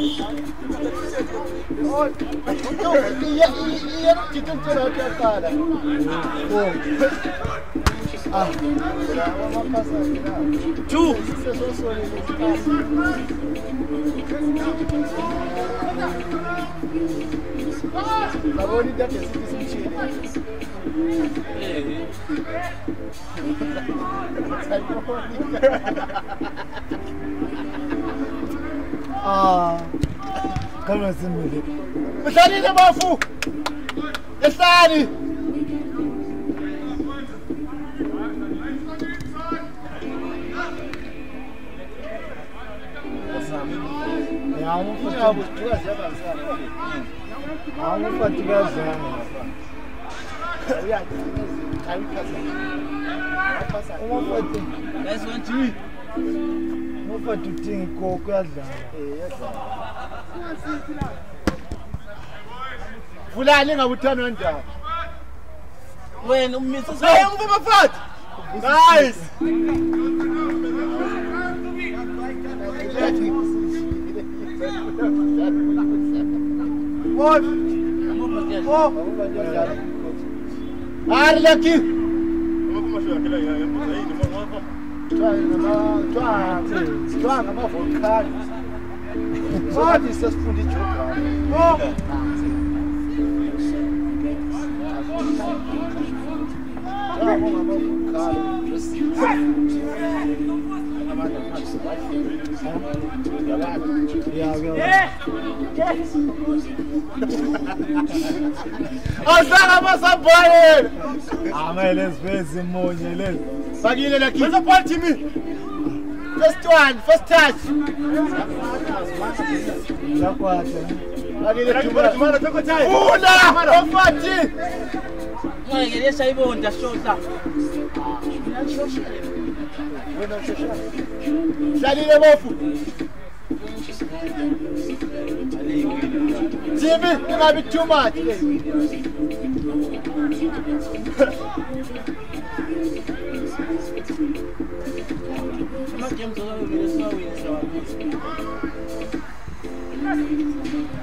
E era e campeonato a cara. Ah, uma passagem. Tchu! Lavori da testa que sentire. Sai correndo. Ah. kalwasimile mihlanile bafu? Ehlani. Angifatikazana umafatika Yakwata. Bakile Jumara Jumara toko chai. Ula! Ofati! Ungangelesha ibonda shota. Dlalile bofu. Jimmy, ingabi too much. Ama-games okuvele twanga mavhokani vati sesifundi jogani twanga mavhokani awuhlala masabhayeni amele zivezi munye lezi. Fakile lakiisabhali thimi first one first touch. Yakwata ula ofati ngelesha ibonda shota Jalil Emofu. TV, it might be too much.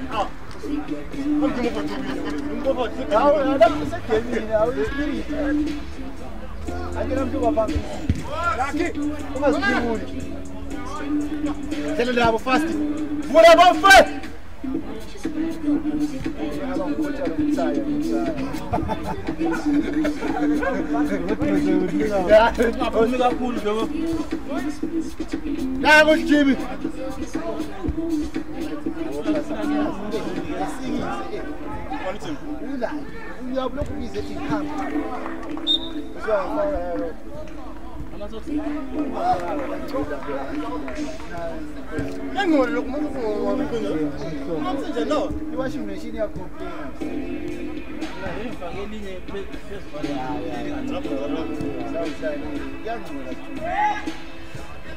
Ah. Hadi bakalım. Hadi bakalım. Ya adam sen kendini ya. agera byubavanga raki umaze kiburi tele ndabo fast vura bafe Nabo chibi. Quality. Ula, uyabulokubize tikhamba. engcono loko makufungaamsinje no iwashing machine yakhomplaiyancula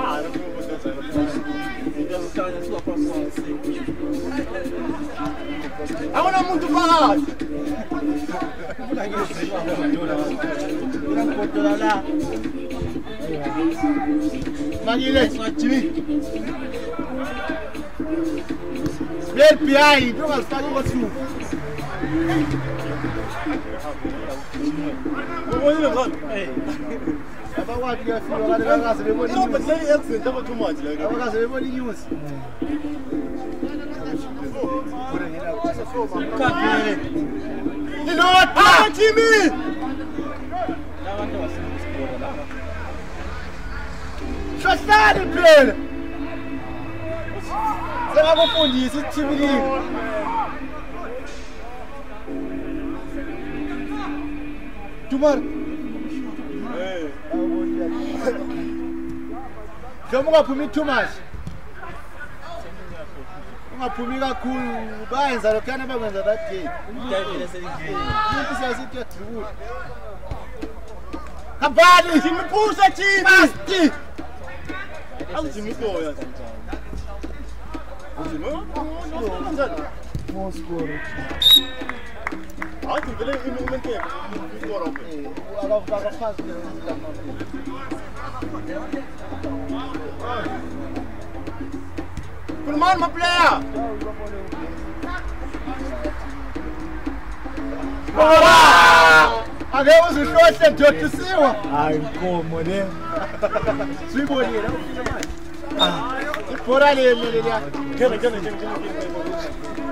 Ah, não vou fazer isso. Eu quero a sua próxima. Ah, não, muito barato! Não pode olhar. Maguilé, sua time. Ver piai, não gastar com você. Como é que You know, but Larry Elkson is double too much. Like, I was everybody use. You know what? não Jimmy! Trastado, Pedro! Você vai confundir esse time de... njengomungaphumi too much ungaphumi kakhulu. Bayenza lokhuyana bakwenza that day umuntu siyasithi uyadribula hambani simiphusa thimasti akujima iboya Moscow. عادي بلا من كيف من ورا والله بقى خاص كل مان ما بلاها Agora os dois sentou de cima. Ai, como, né? Segura ele, não fica mais. Por ali, ele, ele. Gana, gana, gana, gana.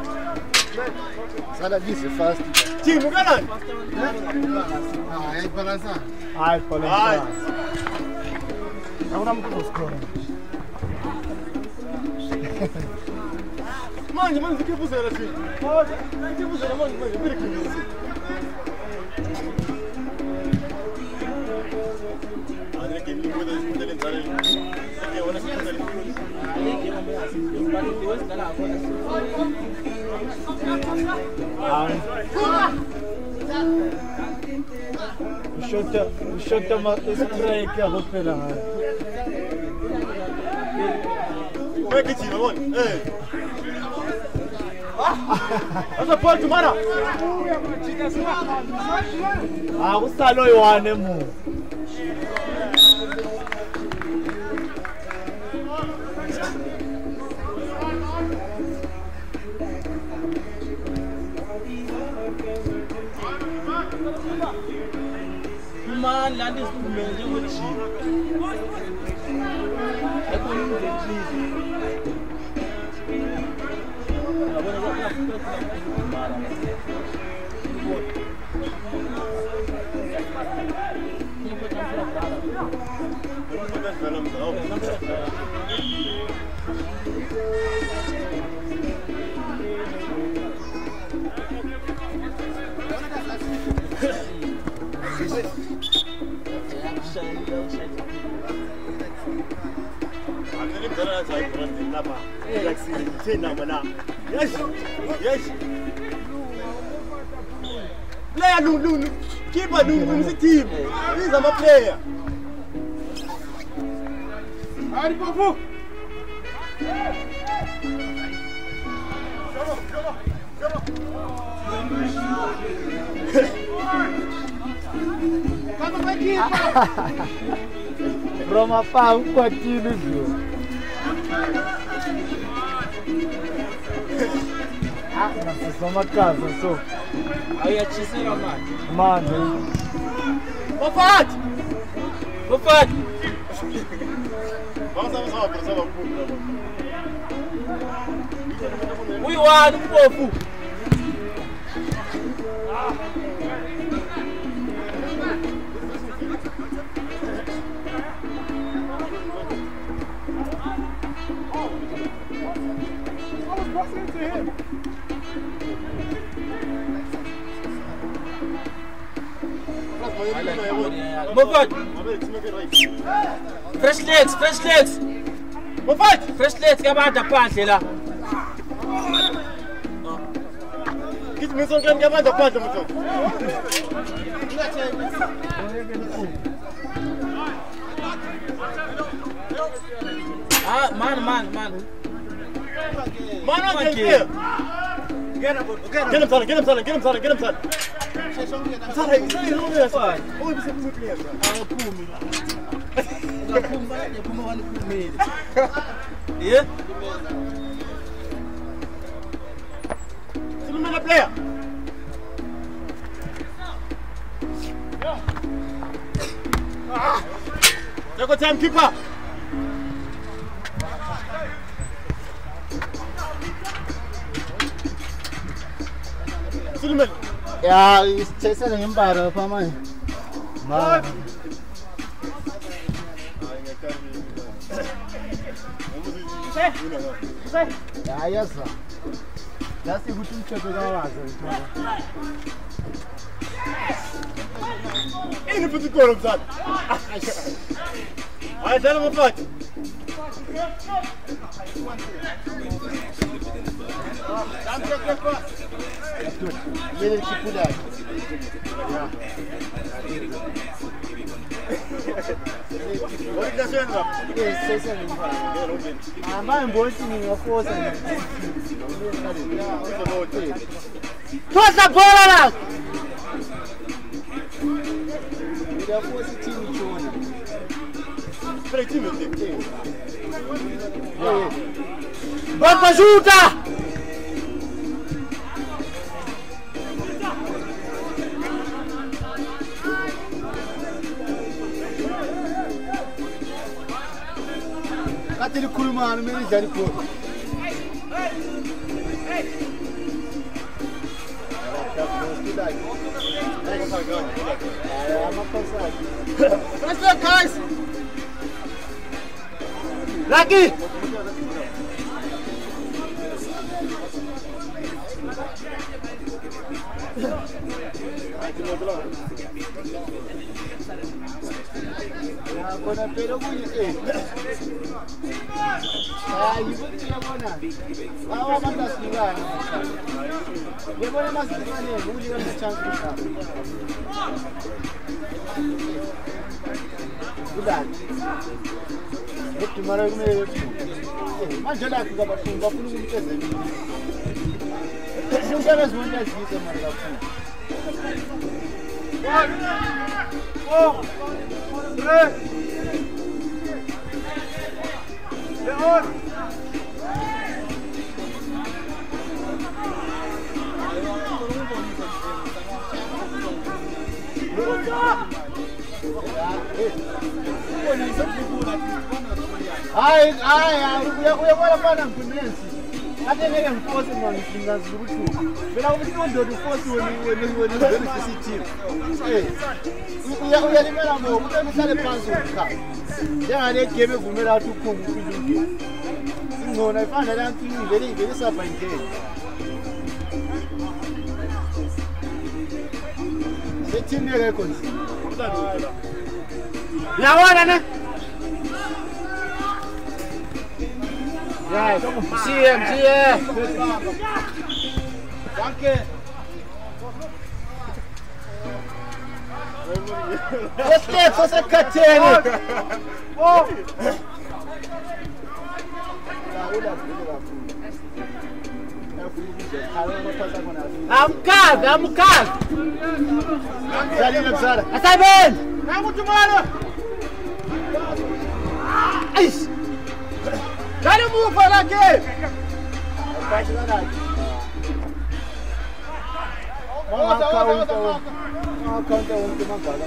Sada di se fast. Ti, mu ganan? Ai, balansa. Ai, balansa. Agora muito Mande, Manja, o que buzeira assim. Manja, que buzeira, manja, manja, mira que buzeira. Shota ma spray ke hotel hai. Koi kisi na hoy. Eh. Asa point mana? Ah, usta loy wane mu. na landing school men je wo chi e ko yin de chi Thank you. Player Nunu, keeper não, não, não. are my player. Hadi Popo. Come on, come on, come on. Come on, my keeper. Roma pau com aquilo, viu? nasiza amakaza so. Ayachisira manje. Manje. Bafati! Bafati! Uyu wani mubofu to him. Move on. Fresh legs, fresh legs. Move on. Fresh legs, come out the pants, Ella. Get me some game, come out the pants, Muto. Ah, man, man, man. Mana geldi. Gel him sana, gel him sana, gel him sana, get him sana. Sana, sana ne oluyor sana? Oy bize bunu yapıyor. Ana pum. Ana pum var ya, pum var pum değil. İyi? Şimdi ben player. Ah! Take your time, keeper. Suleiman. Ya isithesele ngempara lapha manje. Ma. Ya yaza. Lasi ukuthi umthetho kawazi ngithola. Ini futhi gol mzala. Hayi dlala Verin kipul abi. Organizasyonu var. Evet, sesen. Ama ben boşum yok o zaman. Tosa bola Ya fosse time de ônibus. Peraí, time, eu tenho. Vamos, ajuda! Cadê ele curo, mano? Meu Deus, ele curo. É uma passagem. Mas, Lacais! Laqui! Bona pero kunye eh. Hayi ukuthi yabona. Bawa abantu asilingani. Yabona masilingane nguli ka chance kuqala. Kulani? Ngidumala kumele yethu. Manje la kuba bafuna bafuna umuntu ezemini. Umuntu abezimonta ezise manje kakhulu. Hayi hayi uyabona fana ngikunensi ate ngatevere mufosi mani ndingazviri kuti vena kuti ndondoti ufosi wenivhesiti uyalimerambo kuti nihlale phansi ukha njengalegeme evumela kuthi ukhunga ufiluke ingcono ifana nalantini ivele ivele isabayindele sethinekekho nzima yawona ne? Jaj, przyjem, o Danke! Was que was hat Katene? Wo? Amkazi, amkazi! Zalina Bzara! Asabel! Namu Jumala! Aish! Dale mu fala ke. Mama kaunta un. Mama kaunta un ki mangala.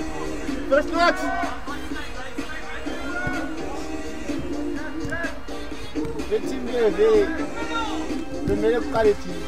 Tres nuts. Let's see the primeiro caritinho.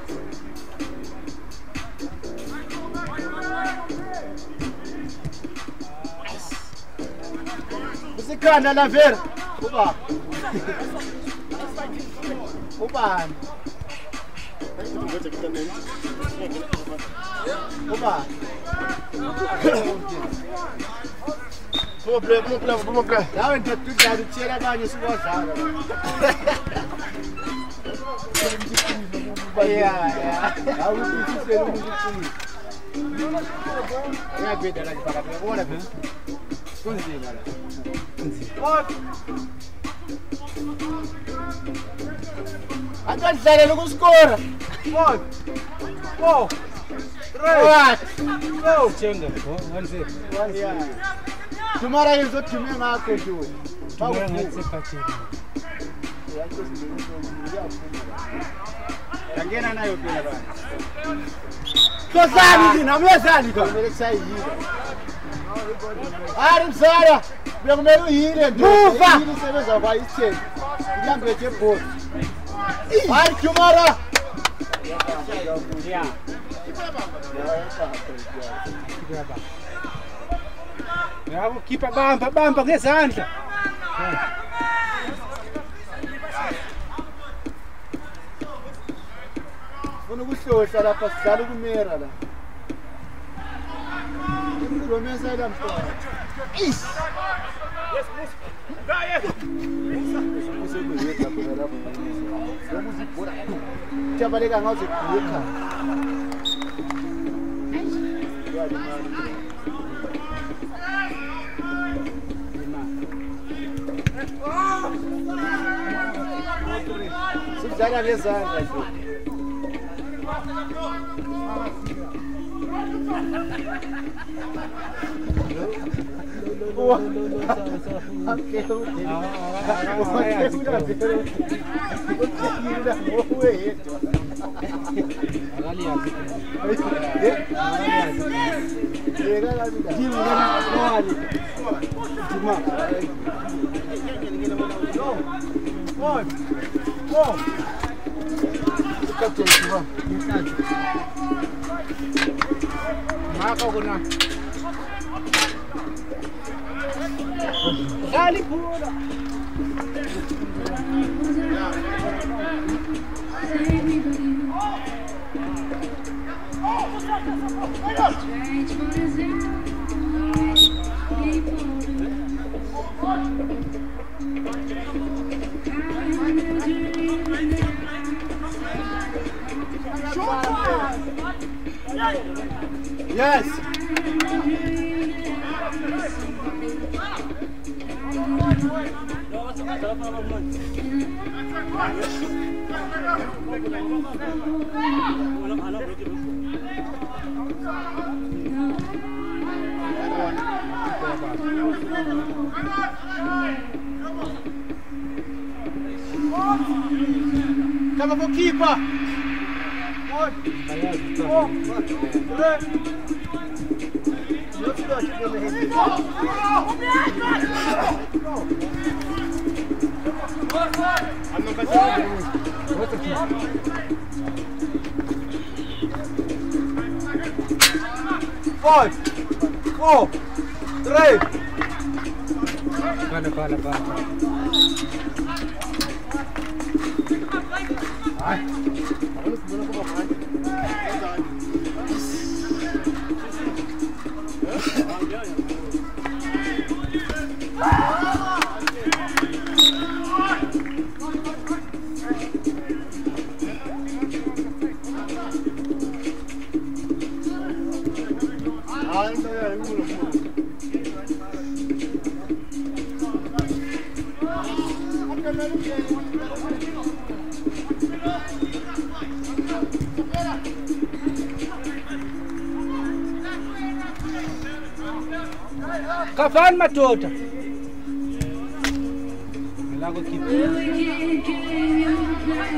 sikana la vera uba ubani ubani Vamos pra, vamos pra, vamos pra. Dá um entretudado, tira a banha, se gozada. Yeah, yeah. Dá um entretudado, se gozada. Não é vida, ela agora, viu? kunzima la akadlalela ukusikora four dumara ngizodume ngakho duwe angena nayo phela bani hlosani ndinamyezani kamelekusayiyiba Аримсара, meu meio Ilha, Или Vai завай сей. Я грете пот. Аркюмара. Я. Bravo, keep bamba, bamba, rezando. Quando gostou, estará passado do meio, né? Rumänseyden. Is! Yes, please. Da, yes. De cuca. Se fizer a lesão. 우와 깨우 깨우 깨우 깨우 깨우 Dale pura. Gente, por exemplo. Yes. Kama Hanno baciato Five, four, three. Palla, palla, palla. 哎，不是，怎么，不，不，不，哎，palma toda. Lago aqui.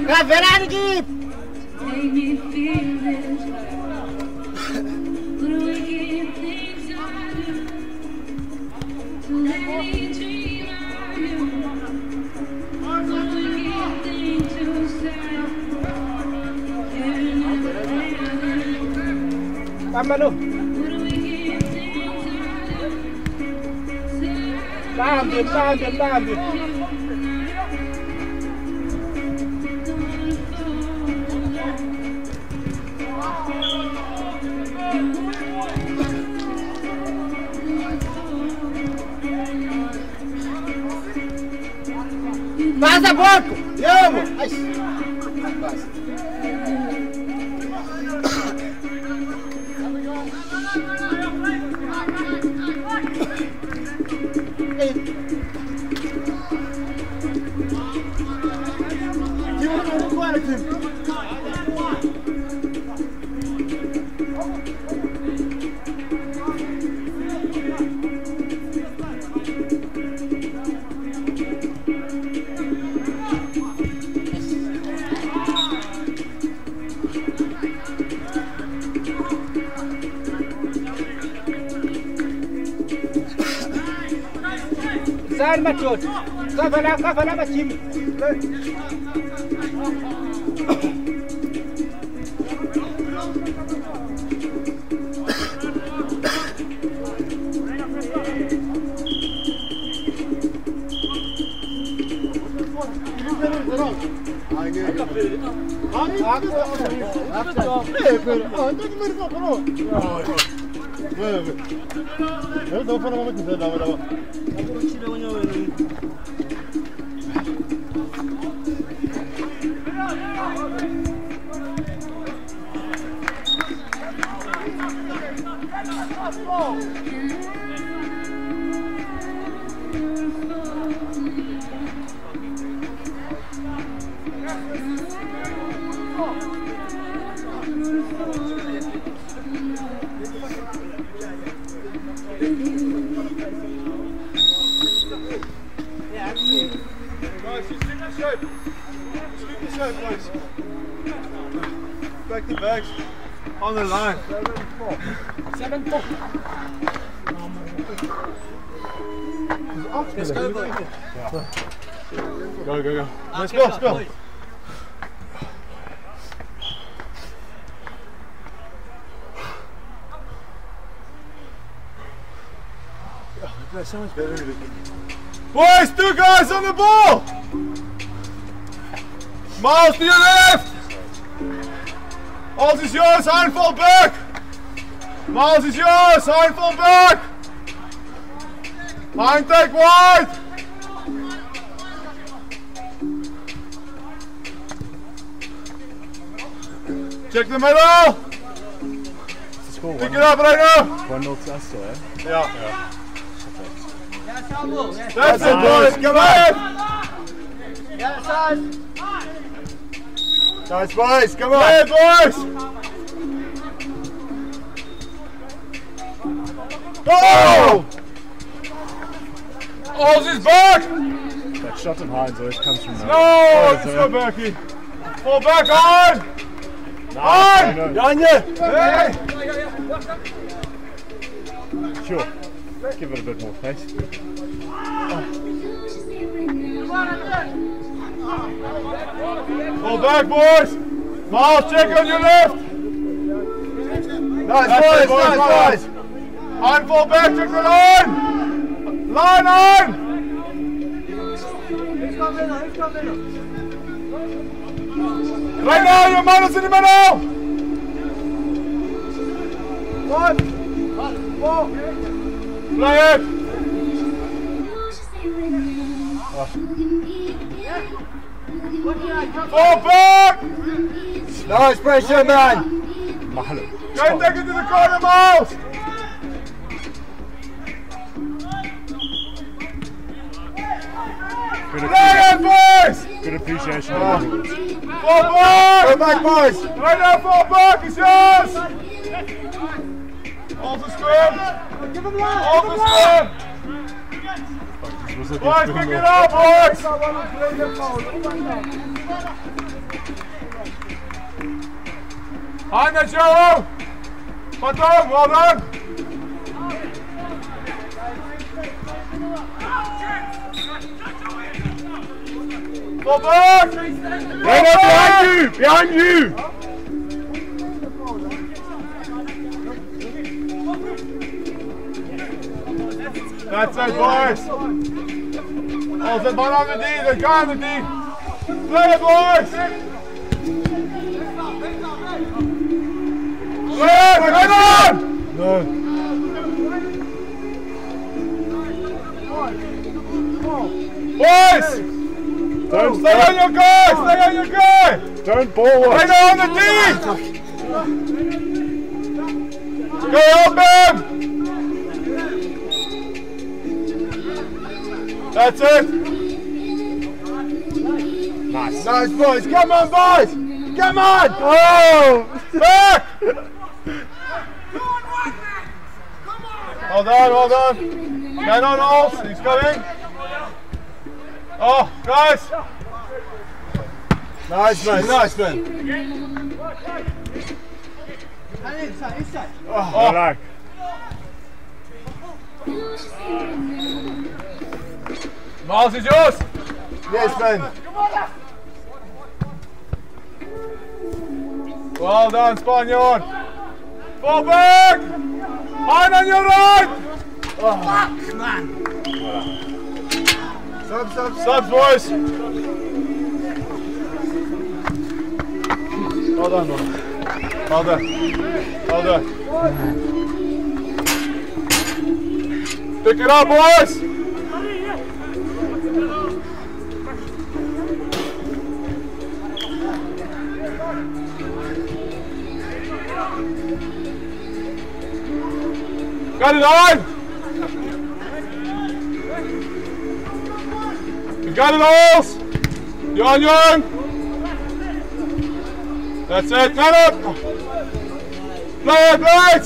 a aqui. Vamos, Manu. Tarde, tarde, tarde. Vaza, banco! Eu! amo! Okay. Team, what سار مچوت قفلا قفلا بچیم Hadi, hadi, hadi. Hadi, hadi, hadi. Eu dou para o momento, dá, dá, dá. Agora tira o olho aí. Oh! Back the bags. On the line. Seven four. Let's go, boys. Go, go, go. Let's go, let's go. That's so much better. Boys, two guys on the ball! Miles to your left! Miles is yours, handful back! Miles is yours, handful back! Line take wide! Check the middle! Score Pick one, it up right now! one nil to us still, eh? Yeah. Yes, Albo. That's it, boys. Come on. Yes, us. Nice, boys. Come on. Hey, boys. Oh! Oz is back. That shot of Hines always comes from there. No, let's go, Becky. Pull back on. On. no, no. Hey. Sure. Give it a bit more pace. Pull back, boys. Miles, check on your left. Nice, boys. Nice, boys. On, fall back, check the line. Line on. Right now, your man is in the middle. One. Four. Play it. Fall back. Nice pressure, man. Mahalo. Go and take it to the corner, Miles. Good, Play appre- it, boys. good appreciation. of the rules. Fall back! Go back, boys! Right now, fall back! It's yours! Hold the square! Give him one! Hold the square! This was a Boys, pick it up, boys! Hand it, Joe! Well done, well done! Fall back! Right up behind you! Behind you! That's it, boys. Oh, the ball on the D, the guy on the D. Play it, boys. Play it, come on. No. Boys, Don't stay on your guy, stay on your guy. Don't ball watch. Right on the D. Go help him. That's it. Nice. Nice, boys. Come on, boys. Come on. Oh, back. Well on, well done. Man on Olds. He's coming. Oh, guys. Nice, man. Nice, man. Oh, like. Oh. Miles is yours. Yes, man. Well done, Spaniard. Fall back. Hand on your right. Oh, sub, sub, Subs, boys. Well done, boys. Well done. Well done. Pick it up, boys. Got it on. You got it all. You on your own. That's it. Got it. Play it, it.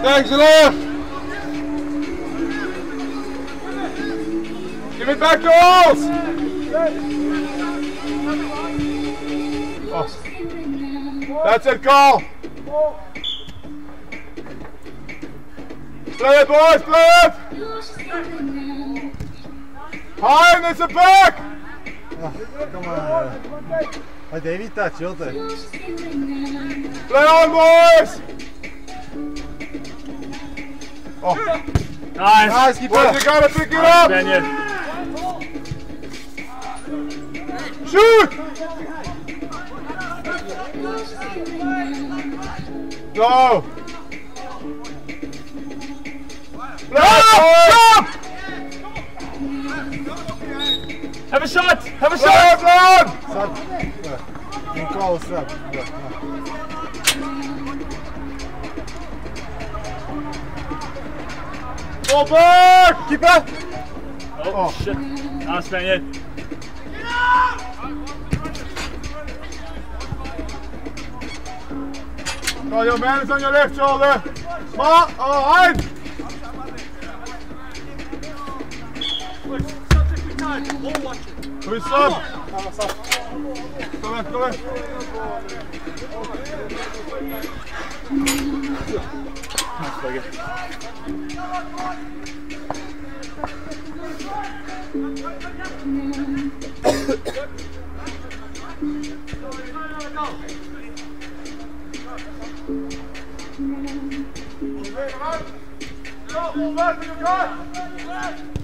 Thanks lot. Give it back to Alls. Oh. That's it, Carl. Play it, boys, play it. Hein, it's a back. Ah, come on. Hij deed niet touch, joh. Play on, boys. Oh, Nice. Nice, keep boys, up. you gotta pick it up. Spaniard. Shoot. Go. It. Have a shot. Have a shot. lad. Sub. You call sub. Yeah. Go back. Keep it. Oh, oh, shit. Nice, Spaniard. Oh, your man is on your left shoulder. Ma, oh, Hein. Come sob! Come on, come on! Go, go, go, go, go!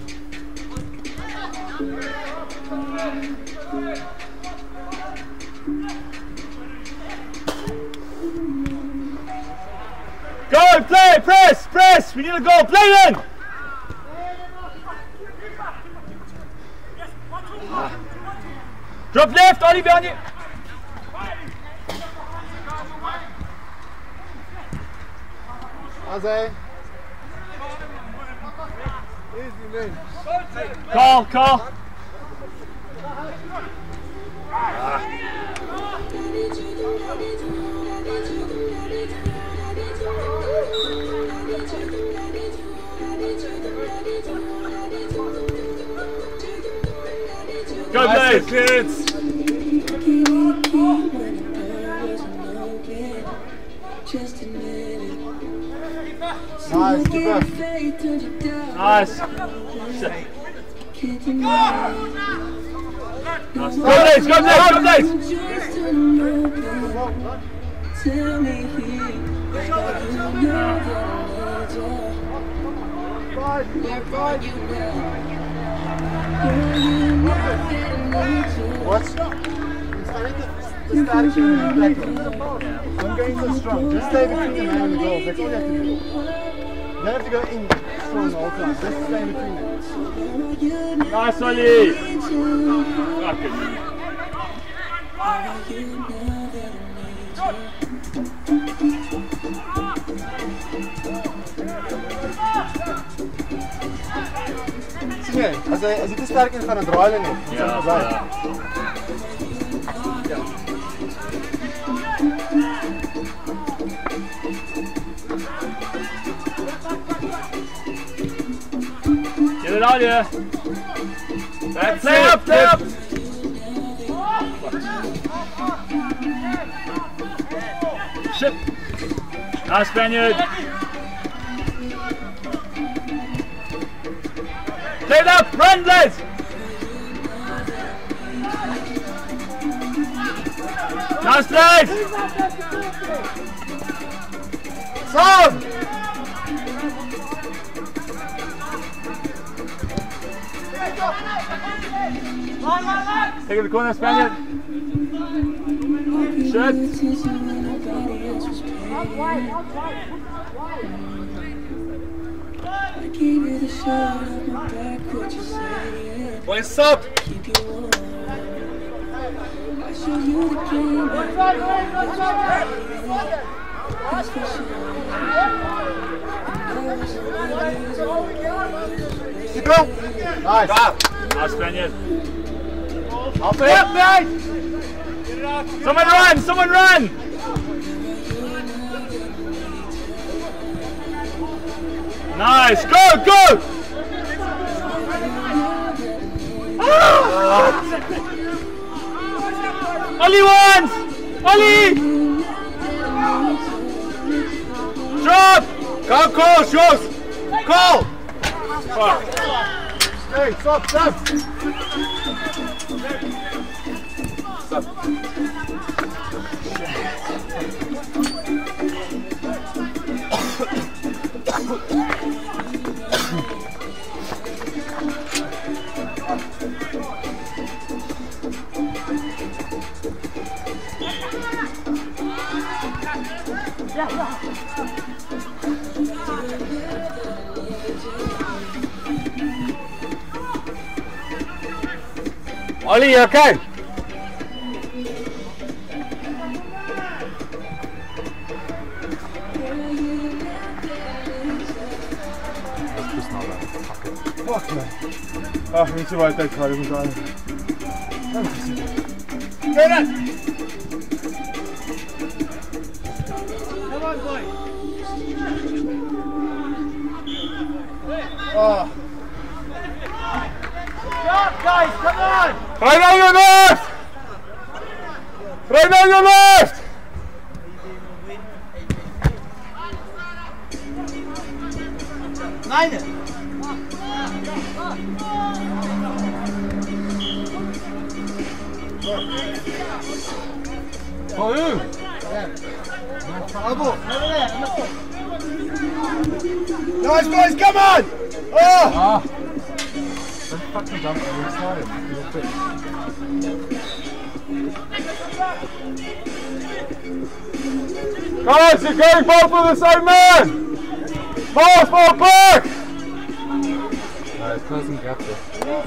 Go, play, press, press. We need to go. Play then. Drop left, Ollie behind you. Azay. Easy, man. Call, call. Go, Nice, kids. That I need you. What? I'm starting to the static in the back. I'm going so strong. Just stay between the man and the goals. That's all you have to do. You don't have to go in strong the time. Just stay between them. Nice, Ollie. Fucking You know that I need you. nie. As hy as te sterk is gaan dit draai hulle net. Ja, on you. That's it. up, up. Shit. Nice Spaniard. It up. Run, lads. Nice lads. Son! Take it to the corner, Spaniard. Shit. I gave you the shirt on my back, what you say? What's up? Keep you warm. I showed you the game, but that's for sure. Keep go. Nice. Nice Spaniard. Up it, mate. Someone run! Someone run! Nice! Go! Go! Ah! Ollie once! Ollie! Drop! Go, call, shoot. Call. Hey, stop, stop. Olli, ja kein. Fuck, Ach, nicht so weit weg gerade, muss an. Geh dann! Come on, boy! Oh. Good guys! Come on! Right on your left! Right on your left! Nine. For who? Elbow. Over there. on the floor. Nice boys, come on! Oh! Don't fucking jump on the side. Guys, you're going both with the same man! Pass, ball back! No, it doesn't get there.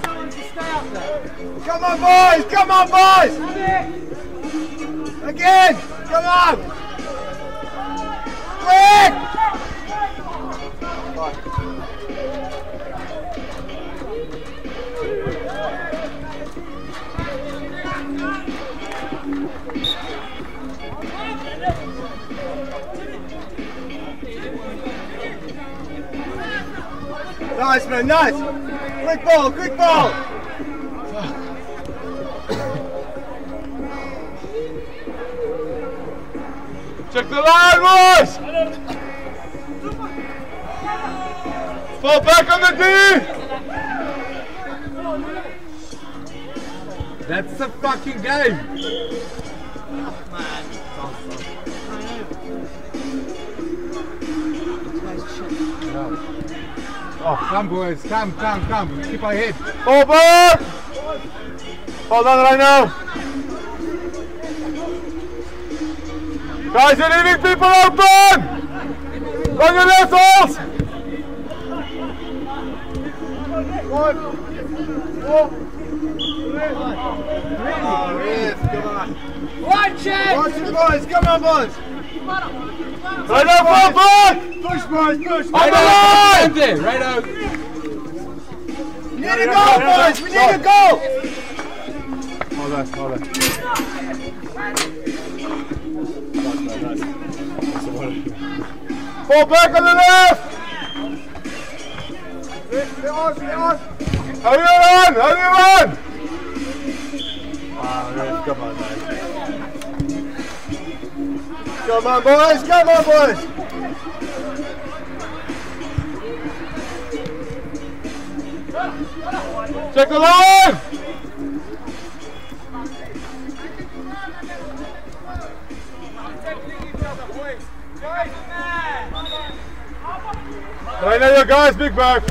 Come on, boys! Come on, boys! Again! Come on! Quick! Nice, man, nice! Quick ball, quick ball! Check the line, boys! Fall back on the D! That's the fucking game! Oh, Oh, come boys, come, come, come. Keep our head. Over! Hold on right now. Guys, you're leaving people open! Run your left holes! One, four, Watch it. Watch it, boys. Come on, boys. Right now, fall back. Push, boys, push. On the line. there, right out. need a goal, boys! We need a goal! Hold on, hold on. Fall back on the left! Stay on, stay on. How do you run? How you run? Ah, ref, come on, man. Come on, boys! Come on, boys! Check the line! Right now, your guys, big back.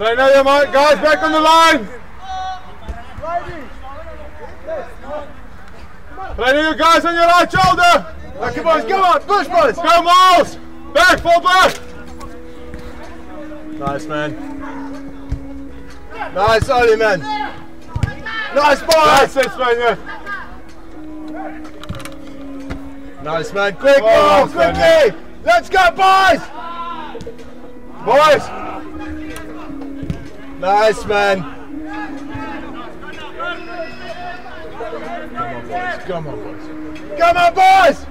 Right now, you guys, back on the line. Right now, you guys on your right shoulder. Lucky boys, come on, push boys. Go, Miles. Back, fall back. Nice, man. Nice, Ollie, man. Nice, boys. That's it, man. Yeah. Nice, man. Quick, Oh, oh, quickly. Let's go, boys. Boys. Nice, man. Come on, boys. Come on, boys.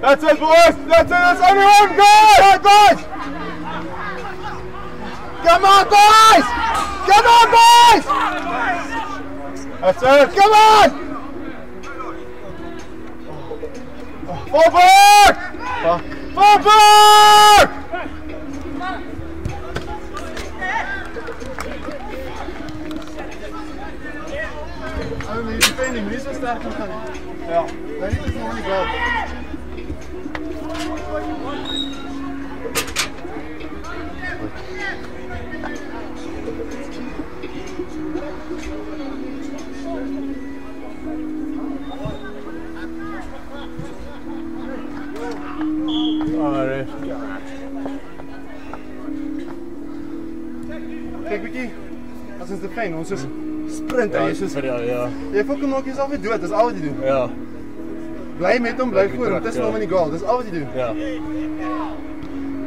That's it, boys. That's it. That's everyone. Go, boys. Come on, boys. Come on, boys. That's it. Come on. Fall back. Fall spending, niet zo sterk gaan. Ja, dat is nog niet goed. Kijk, dat is de fijn, onze sprint. Ja, jy soos Ja, ja. jy fucking maak jouself weer dood. Dis al wat jy doen. Ja. Bly met hom, bly voor hom. ja. hom in die goal. Dis al wat jy doen. Ja.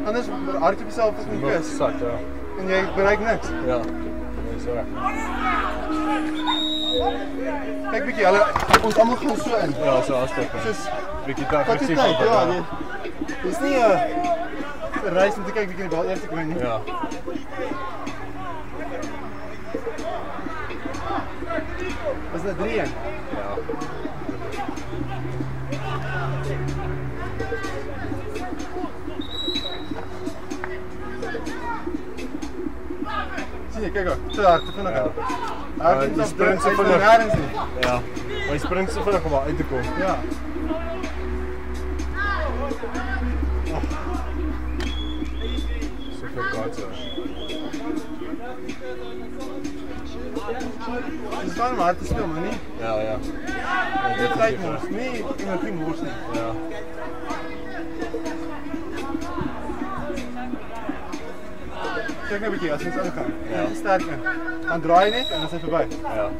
Anders hardloop jy self fucking kus Sak, ja. en jy bereik niks. Ja. Dis reg. Kyk bietjie, hulle ons almal gaan so in. Ja, so afstap. Soos Bietjie aggressief. kyk, ja. ja. nee. Dis nie 'n uh, reis om te kyk wie kan die bal eers kry nie. Ja. Was dat drieën? Ja. Zie je, kijk ook, Te hard, te vinnig. Ja. Hij uh, springt ze vinnig. Ja. Maar hij springt ze vinnig om uit te komen. Ja. Zoveel kaarten. Het is gewoon hard te filmen, niet? Ja, ja. ja dit lijkt me Nee, ik ben prima worst niet. Ja. Kijk een beetje, als je het aan gaan. Ja. Sterker. Dan draai je niet en dan is het voorbij. Ja.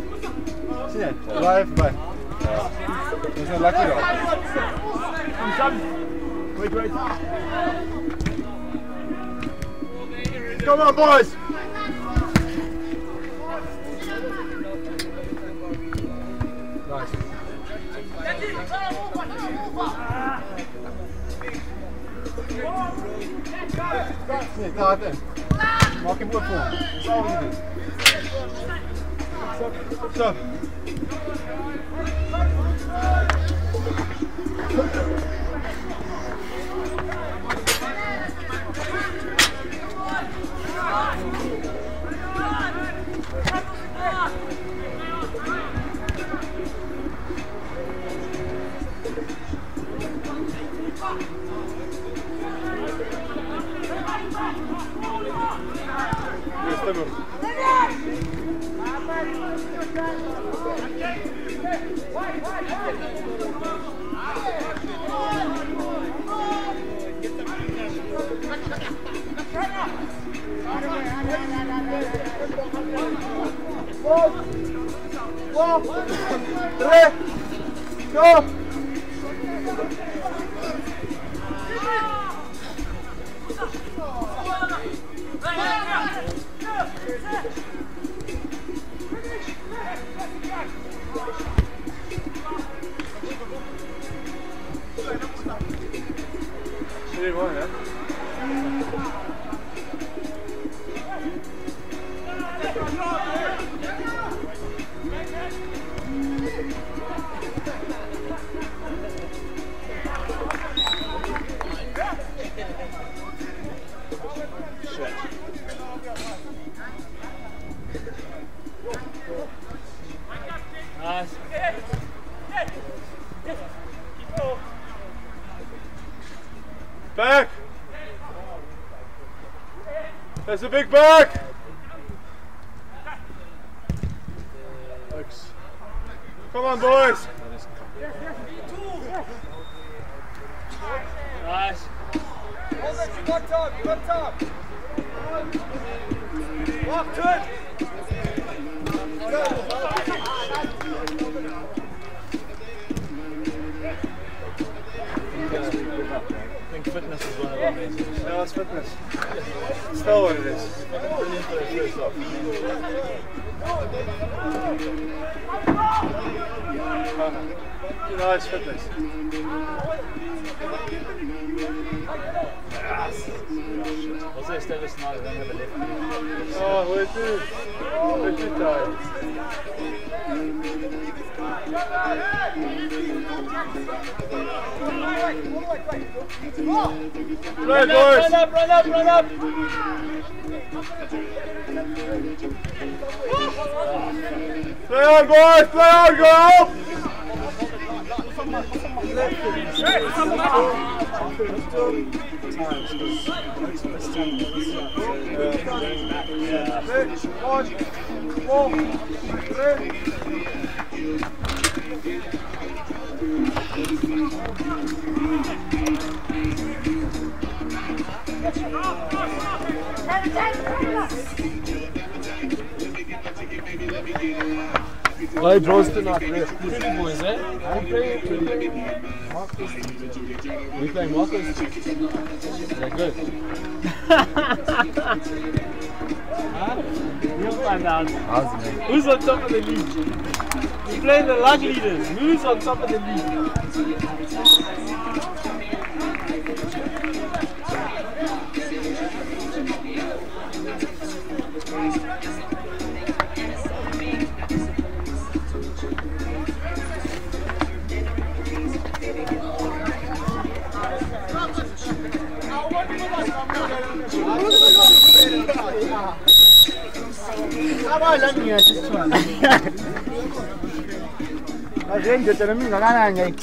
Zie je? Draai even bij. Ja. Dat is een lekker dan. Wait, wait. Come on, boys! 네, 다 왔대. 마켓 볼프. 싸우는데. That's a big back! Play on, girl! Six, one, boys, eh? I'm playing pretty. Marcus. We play. They're good. We'll find out. It? Who's on top of the league? We're playing the lug leaders. Who's on top of the league? Sabahlanmıyor siz şu A Az önce dönemin kalan hangi?